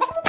Bye.